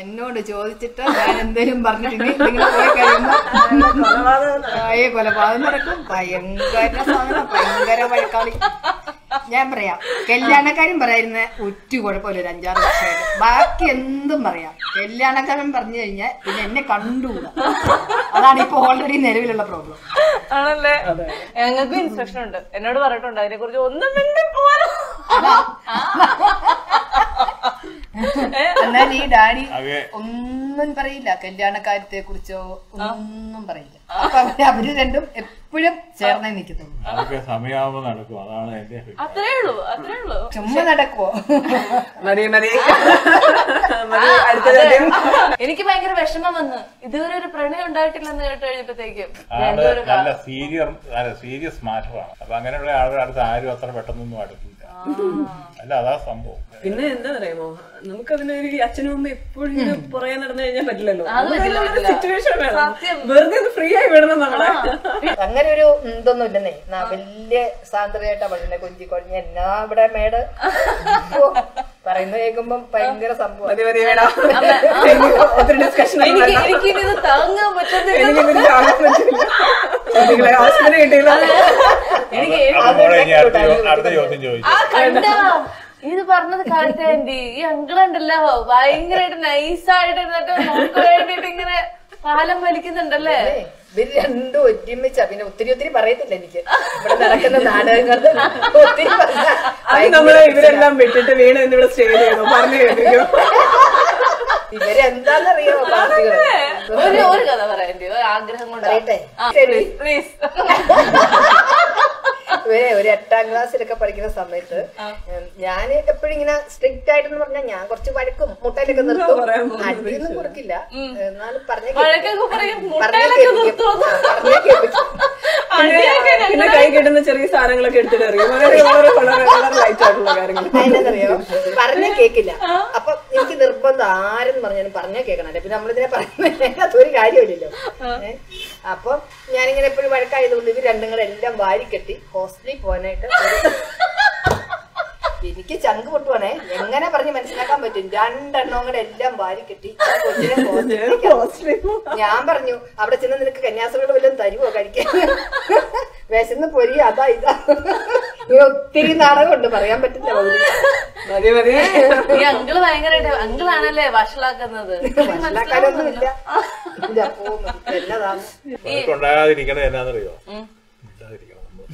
എന്നോട് ചോദിച്ചിട്ട് ഞാൻ എന്തേലും പറഞ്ഞിട്ടുണ്ടെങ്കിൽ പോയി കൊലപാതകം നടക്കും. ഭയങ്കര സാധനം ഭയങ്കര വഴക്കാളി. ഞാൻ പറയാം കല്യാണക്കാരും പറയുന്ന ഒറ്റ കുഴപ്പമില്ല ഒരു അഞ്ചാറ് വർഷമായിട്ട്. ബാക്കി എന്തും പറയാം. കല്യാണക്കാരൻ പറഞ്ഞു കഴിഞ്ഞാൽ പിന്നെ എന്നെ കണ്ടുകൂടാ അതാണ് ഇപ്പൊ ഓൾറെഡി നിലവിലുള്ള പ്രോബ്ലം ആണല്ലേ? ഞങ്ങൾക്ക് ഇൻസ്ട്രക്ഷൻ ഉണ്ട്. എന്നോട് പറഞ്ഞിട്ടുണ്ട് അതിനെ കുറിച്ച് ഒന്നും മിണ്ടി പോവാനോ? എന്നാൽ ഈ ഡാഡി ഒന്നും പറയില്ല. കല്യാണക്കാര്യത്തെ കുറിച്ചോ ഒന്നും പറയില്ല. അപ്പൊ അവർ അവർ രണ്ടും എപ്പോഴും ചേർന്നേ നിൽക്കത്തുള്ളൂ. സമയമാകുമ്പോൾ നടക്കും. അതാണ് എന്റെ. അത്രേ ഉള്ളൂ അത്രേ ഉള്ളൂ. ചുമ്മാ നടക്കുവോ? മതി മതി. എനിക്ക് ഭയങ്കര വിഷമം വന്ന് ഇതുവരെ ഒരു പ്രണയം ഉണ്ടായിട്ടില്ലെന്ന് കേട്ട് കഴിഞ്ഞപ്പോഴത്തേക്കും നല്ല സീരിയസ് സീരിയസ് മാറ്ററാണ്. അപ്പൊ അങ്ങനെയുള്ള ആളുകൾ അടുത്ത് ആരും അത്ര പെട്ടെന്നൊന്നും അടുക്കില്ല അല്ല അതാ സംഭവം. പിന്നെ എന്താ പറയുമോ? നമുക്ക് അതിനൊരു അച്ഛനും അമ്മ എപ്പോഴും ഇങ്ങനെ പുറകെ നടന്നു കഴിഞ്ഞാൽ പറ്റില്ലല്ലോ. സിറ്റുവേഷൻ വേണം. വെറുതെ ഒന്ന് ഫ്രീ ആയി വിടണം നമ്മളെ. അങ്ങനെ ഒരു ഇതൊന്നും ഇല്ലെന്നേ. നാ വലിയ സാന്ദ്രയായിട്ടാ കൊഞ്ചി കൊഴിഞ്ഞ എന്നാ ഇവിടെ മേട്. പറയുന്നത് കേൾക്കുമ്പോ ഭയങ്കര സംഭവം. ഇത് താങ്ങാൻ പറ്റുന്നില്ല. പറഞ്ഞത് കറക്റ്റ് ആന്റി. ഈ അങ്കിളുണ്ടല്ലോ. ഭയങ്കരമായിട്ട് നൈസായിട്ട് എന്നിട്ട് നമുക്ക് വേണ്ടിട്ട് ഇങ്ങനെ പാലം വലിക്കുന്നുണ്ടല്ലേ? ഇവർ രണ്ടും ഒരുമിച്ച. പിന്നെ ഒത്തിരി ഒത്തിരി പറയത്തില്ല എനിക്ക്. ഇവിടെ നടക്കുന്ന നാടകങ്ങൾ ഒത്തിരി നമ്മൾ ഇവരെല്ലാം വിട്ടിട്ട് വീണ് ഇവിടെ സ്റ്റേ ചെയ്തു പറഞ്ഞു കേൾപ്പിക്കും. ഇവരെന്താന്നറിയോ പാർട്ടികൾ ഒരു ഒരു കഥ പറയേണ്ടി ഒരു ആഗ്രഹം കൊണ്ട്. പറയട്ടെ. ശരി. പ്ലീസ് ഇവരെ ഒരു എട്ടാം ക്ലാസ്സിലൊക്കെ പഠിക്കുന്ന സമയത്ത് ഞാൻ എപ്പോഴും ഇങ്ങനെ സ്ട്രിക്റ്റ് ആയിട്ടെന്ന് പറഞ്ഞാൽ ഞാൻ കുറച്ച് വഴക്കും മുട്ടയിലൊക്കെ നിർത്തും. അടിയൊന്നും കൊടുക്കില്ല. എന്നാലും പറഞ്ഞ പിന്നെ കൈ കിട്ടുന്ന ചെറിയ സാധനങ്ങളൊക്കെ എടുത്തിട്ട് എറിയും. അങ്ങനെ വളരെ വളരെ വളരെ ലൈറ്റ് ആയിട്ടുള്ള കാര്യങ്ങൾ അതിനെന്തറിയോ പറഞ്ഞേ കേക്കില്ല അപ്പൊ എനിക്ക് നിർബന്ധം ആരെന്ന് പറഞ്ഞാലും പറഞ്ഞേ കേൾക്കണല്ലേ പിന്നെ നമ്മളിതിനെ പറയുന്നത് ഒരു കാര്യമില്ലല്ലോ? അപ്പൊ ഞാനിങ്ങനെ എപ്പോഴും വഴക്കായതുകൊണ്ട് ഇവർ രണ്ടും കൂടെ എല്ലാം വാരിക്കെട്ടി ഹോസ്റ്റലിൽ പോകാനായിട്ട് എനിക്ക് ചങ്ക് പൊട്ടുവാണേ. എങ്ങനെ പറഞ്ഞ് മനസ്സിലാക്കാൻ പറ്റും? രണ്ടെണ്ണം കൂടെ എല്ലാം വാരിക്കെട്ടി കിട്ടി ഞാൻ പറഞ്ഞു അവിടെ ചെന്ന് നിനക്ക് കന്യാസ്ത്രീകൾ വല്ലതും തരുവോ കഴിക്കാൻ? വിശന്ന് പൊരി അതാ ഇതാ. ഒത്തിരി നാടകമുണ്ട് പറയാൻ പറ്റില്ല. പകുതി. മതി മതി. ഈ അങ്കിൾ ഭയങ്കരമായിട്ട് അങ്കിളാണല്ലേ വഷളാക്കുന്നത്? എന്നതാണ് എന്നാന്നറിയോ? നമ്മൾ.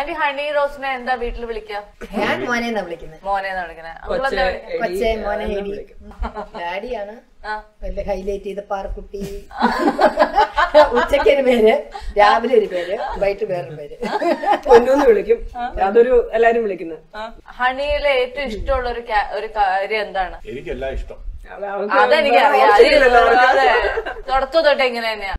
ആന്റി ഹണി റോസിനെ എന്താ വീട്ടിൽ വിളിക്കുക ഞാൻ മോനെ എന്നാ വിളിക്കുന്നത് മോനെ എന്നാ എടി ഡാഡിയാണ്. ഹൈലൈറ്റ് ചെയ്ത പാർക്കുട്ടി ഉച്ചയ്ക്ക് ഒരു പേര് രാവിലെ ഒരു പേര് വൈകിട്ട് വേറൊരു പേര്. പൊന്നൂന്ന് വിളിക്കും. അതൊരു എല്ലാരും വിളിക്കുന്നത് ഹണിയിലെ ഏറ്റവും ഇഷ്ടമുള്ള ഒരു ഒരു കാര്യം എന്താണ്? എനിക്കെല്ലാം ഇഷ്ടം. അതെനിക്കറിയാം. അത് അതെ. തുടക്കം തൊട്ട് ഇങ്ങനെ തന്നെയാ